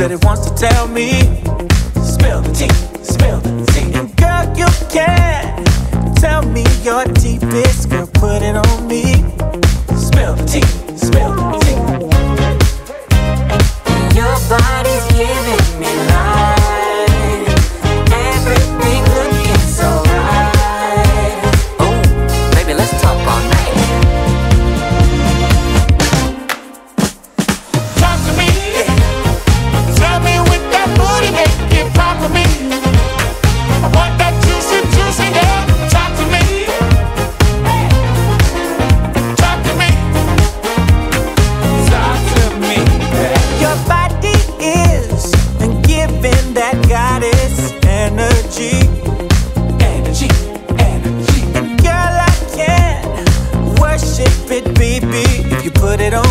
that it wants to tell me. Spill the tea, spill the tea, be if you put it on